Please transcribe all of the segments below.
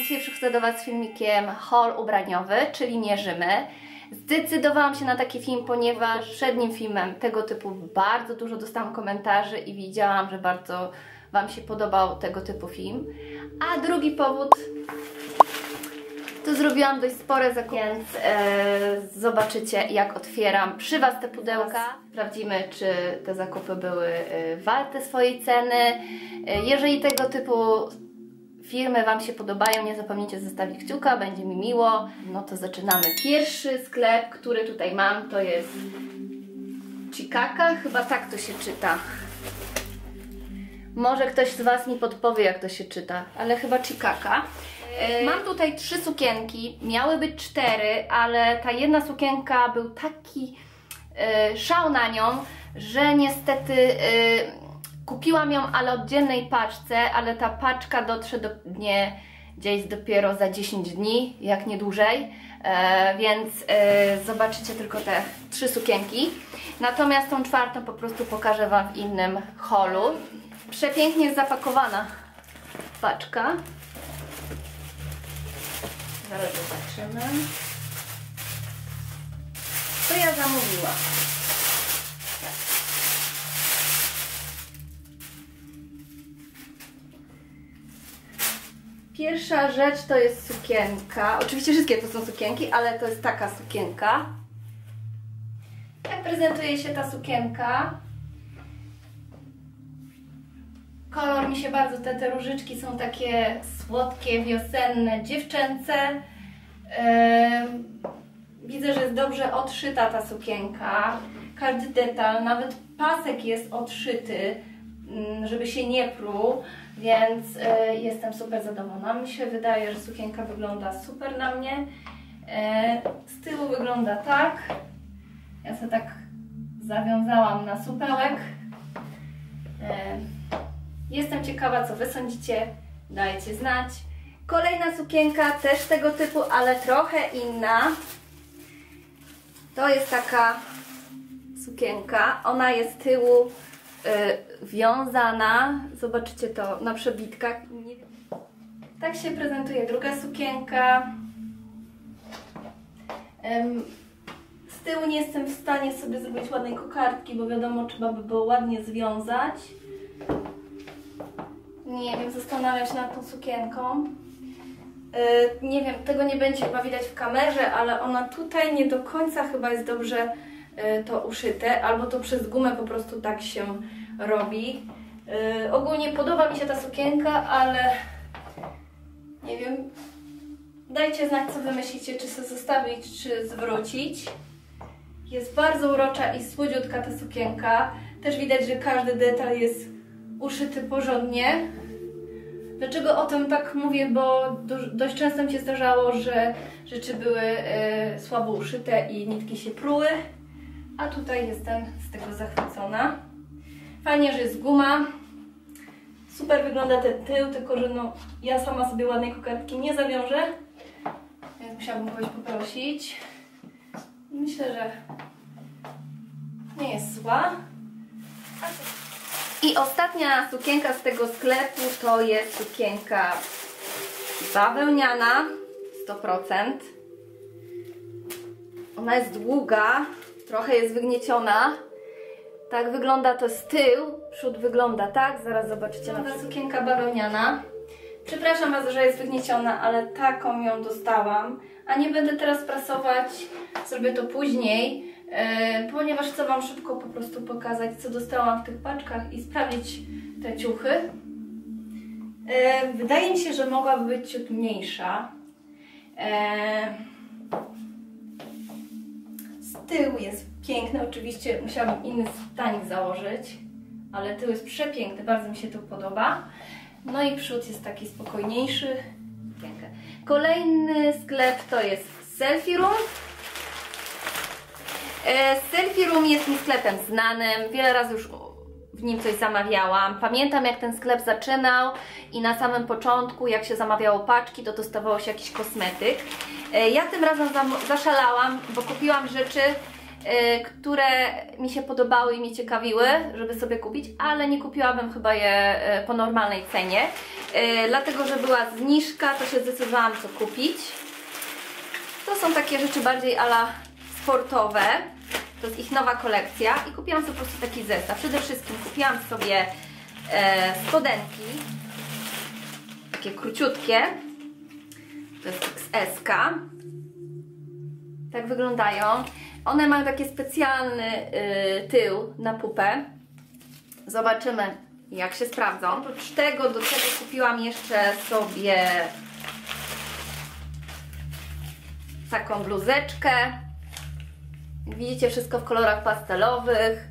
dzisiaj przychodzę do Was z filmikiem haul ubraniowy, czyli mierzymy. Zdecydowałam się na taki film, ponieważ przednim filmem tego typu bardzo dużo dostałam komentarzy i widziałam, że bardzo Wam się podobał tego typu film. A drugi powód to zrobiłam dość spore zakupy, więc e, zobaczycie jak otwieram przy Was te pudełka. Sprawdzimy, czy te zakupy były e, warte swojej ceny. E, jeżeli tego typu firmy Wam się podobają, nie zapomnijcie zostawić kciuka, będzie mi miło. No to zaczynamy. Pierwszy sklep, który tutaj mam, to jest Chikaka, chyba tak to się czyta. Może ktoś z Was mi podpowie, jak to się czyta, ale chyba Chikaka. E, Mam tutaj trzy sukienki, miały być cztery, ale ta jedna sukienka był taki e, szał na nią, że niestety e, kupiłam ją, ale oddzielnej paczce, ale ta paczka dotrze do mnie gdzieś dopiero za 10 dni, jak nie dłużej, e, więc e, zobaczycie tylko te trzy sukienki. Natomiast tą czwartą po prostu pokażę Wam w innym holu. Przepięknie zapakowana paczka. Zaraz zobaczymy. Co ja zamówiłam? Pierwsza rzecz to jest sukienka. Oczywiście wszystkie to są sukienki, ale to jest taka sukienka. Jak prezentuje się ta sukienka? Kolor mi się bardzo, te, te różyczki są takie słodkie, wiosenne, dziewczęce. Yy, widzę, że jest dobrze odszyta ta sukienka. Każdy detal, nawet pasek jest odszyty, żeby się nie pruł, więc yy, jestem super zadowolona. Mi się wydaje, że sukienka wygląda super na mnie. Z tyłu wygląda tak. Ja sobie tak zawiązałam na supełek. Jestem ciekawa, co Wy sądzicie. Dajcie znać. Kolejna sukienka, też tego typu, ale trochę inna. To jest taka sukienka. Ona jest tyłu y, wiązana. Zobaczycie to na przebitkach. Tak się prezentuje druga sukienka. Z tyłu nie jestem w stanie sobie zrobić ładnej kokardki, bo wiadomo, trzeba by było ładnie związać. Nie wiem, zastanawiam się nad tą sukienką. Yy, nie wiem, tego nie będzie chyba widać w kamerze, ale ona tutaj nie do końca chyba jest dobrze to uszyte, albo to przez gumę po prostu tak się robi. Yy, ogólnie podoba mi się ta sukienka, ale nie wiem, dajcie znać co wy myślicie, czy sobie zostawić, czy zwrócić. Jest bardzo urocza i słodziutka ta sukienka. Też widać, że każdy detal jest uszyty porządnie. Dlaczego o tym tak mówię? Bo dość często mi się zdarzało, że rzeczy były y, słabo uszyte i nitki się pruły, a tutaj jestem z tego zachwycona. Fajnie, że jest guma. Super wygląda ten tył, tylko że no, ja sama sobie ładnej kokardki nie zawiążę, więc musiałabym kogoś poprosić. Myślę, że nie jest zła. I ostatnia sukienka z tego sklepu to jest sukienka bawełniana 100%. Ona jest długa, trochę jest wygnieciona. Tak wygląda to z tyłu, przód wygląda tak, zaraz zobaczycie na sukienka bawełniana. Przepraszam Was, że jest wygnieciona, ale taką ją dostałam. A nie będę teraz prasować, zrobię to później. E, ponieważ chcę Wam szybko po prostu pokazać, co dostałam w tych paczkach i sprawdzić te ciuchy. E, wydaje mi się, że mogłaby być ciut mniejsza. E, z tyłu jest piękny, oczywiście musiałabym inny stanik założyć, ale tył jest przepiękny, bardzo mi się to podoba. No i przód jest taki spokojniejszy. Kolejny sklep to jest Selfie Room. E, Selfie Room jest mi sklepem znanym, wiele razy już w nim coś zamawiałam. Pamiętam jak ten sklep zaczynał i na samym początku jak się zamawiało paczki to dostawało się jakiś kosmetyk. E, ja tym razem zaszalałam, bo kupiłam rzeczy y, które mi się podobały i mnie ciekawiły, żeby sobie kupić, ale nie kupiłabym chyba je y, po normalnej cenie. Dlatego, że była zniżka, to się zdecydowałam co kupić. To są takie rzeczy bardziej ala sportowe. To jest ich nowa kolekcja i kupiłam sobie po prostu taki zestaw. Przede wszystkim kupiłam sobie e, spodenki, takie króciutkie, to jest XS. Tak wyglądają. One mają taki specjalny y, tył na pupę. Zobaczymy jak się sprawdzą. Oprócz tego do tego kupiłam jeszcze sobie taką bluzeczkę. Jak widzicie wszystko w kolorach pastelowych.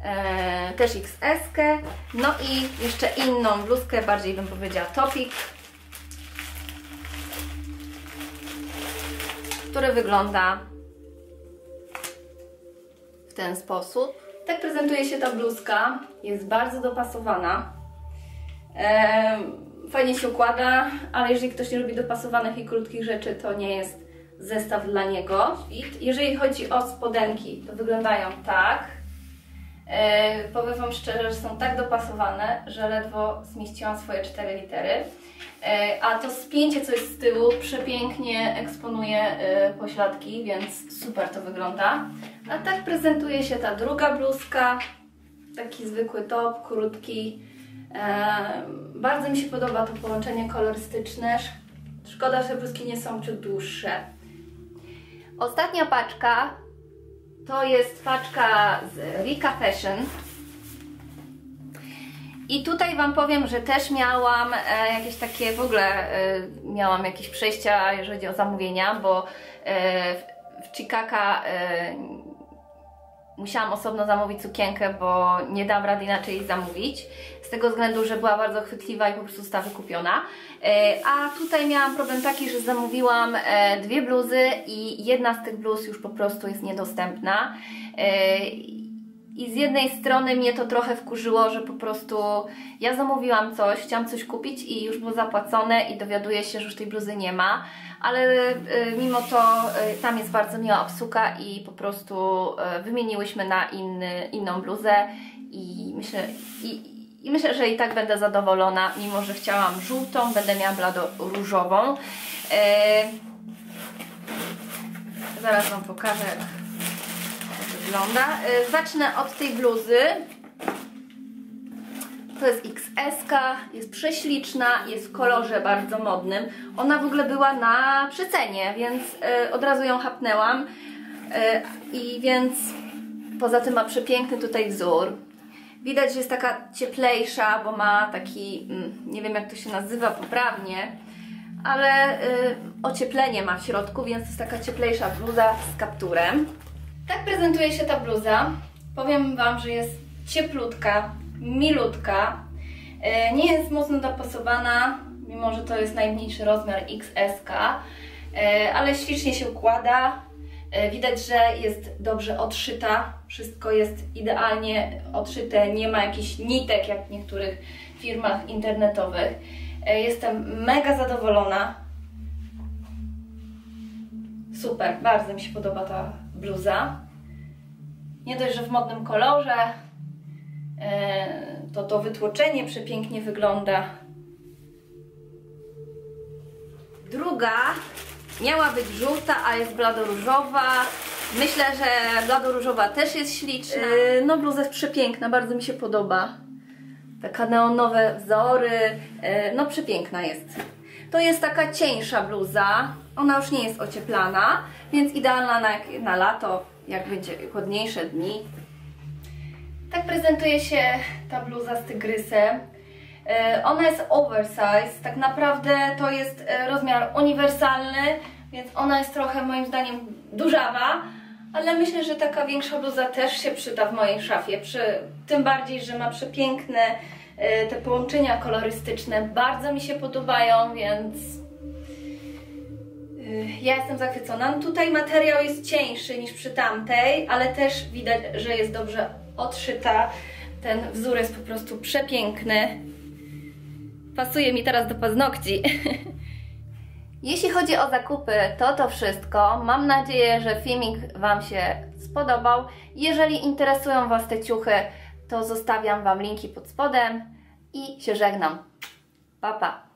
E, też XS. -kę. No i jeszcze inną bluzkę, bardziej bym powiedziała topik. Który wygląda w ten sposób. Tak prezentuje się ta bluzka. Jest bardzo dopasowana. Fajnie się układa, ale jeżeli ktoś nie lubi dopasowanych i krótkich rzeczy, to nie jest zestaw dla niego. I jeżeli chodzi o spodenki, to wyglądają tak. E, powiem Wam szczerze, że są tak dopasowane, że ledwo zmieściłam swoje cztery litery. E, a to spięcie, co jest z tyłu, przepięknie eksponuje e, pośladki, więc super to wygląda. A tak prezentuje się ta druga bluzka. Taki zwykły top, krótki. Bardzo mi się podoba to połączenie kolorystyczne. Szkoda, że bluzki nie są ciut dłuższe. Ostatnia paczka to jest paczka z Rika Fashion. I tutaj Wam powiem, że też miałam e, jakieś takie, w ogóle e, miałam jakieś przejścia, jeżeli chodzi o zamówienia, bo e, w, Chicago musiałam osobno zamówić sukienkę, bo nie dam rady inaczej jej zamówić. Z tego względu, że była bardzo chwytliwa i po prostu została wykupiona. E, a tutaj miałam problem taki, że zamówiłam e, dwie bluzy i jedna z tych bluz już po prostu jest niedostępna. I z jednej strony mnie to trochę wkurzyło, że po prostu ja zamówiłam coś, chciałam coś kupić i już było zapłacone i dowiaduję się, że już tej bluzy nie ma, ale mimo to tam jest bardzo miła obsługa i po prostu wymieniłyśmy na inny, inną bluzę i myślę, i, i myślę, że i tak będę zadowolona, mimo że chciałam żółtą, będę miała blado różową. Zaraz Wam pokażę, wygląda. Eee, zacznę od tej bluzy. To jest XS, jest prześliczna, jest w kolorze bardzo modnym. Ona w ogóle była na przecenie, więc e, od razu ją chapnęłam. E, I więc poza tym ma przepiękny tutaj wzór. Widać, że jest taka cieplejsza, bo ma taki, mm, nie wiem jak to się nazywa poprawnie, ale ocieplenie ma w środku, więc jest taka cieplejsza bluza z kapturem. Tak prezentuje się ta bluza. Powiem Wam, że jest cieplutka, milutka. Y, nie jest mocno dopasowana, mimo że to jest najmniejszy rozmiar XS, y, ale ślicznie się układa. E, widać, że jest dobrze odszyta, wszystko jest idealnie odszyte, nie ma jakichś nitek jak w niektórych firmach internetowych. E, jestem mega zadowolona. Super, bardzo mi się podoba ta bluza. Nie dość, że w modnym kolorze, e, to to wytłoczenie przepięknie wygląda. Druga Miała być żółta, a jest bladoróżowa. Myślę, że bladoróżowa też jest śliczna. Yy, no bluza jest przepiękna, bardzo mi się podoba. Taka neonowe wzory, yy, no przepiękna jest. To jest taka cieńsza bluza, ona już nie jest ocieplana, więc idealna na, na lato, jak będzie chłodniejsze dni. Tak prezentuje się ta bluza z tygrysem. E, ona jest oversize, tak naprawdę to jest e, rozmiar uniwersalny, więc ona jest trochę moim zdaniem dużawa, ale myślę, że taka większa bluza też się przyda w mojej szafie, przy, tym bardziej, że ma przepiękne e, te połączenia kolorystyczne, bardzo mi się podobają, więc ja jestem zachwycona. No tutaj materiał jest cieńszy niż przy tamtej, ale też widać, że jest dobrze odszyta. Ten wzór jest po prostu przepiękny. Pasuje mi teraz do paznokci. Jeśli chodzi o zakupy, to to wszystko. Mam nadzieję, że filmik Wam się spodobał. Jeżeli interesują Was te ciuchy, to zostawiam Wam linki pod spodem i się żegnam. Pa, pa!